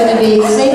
going to be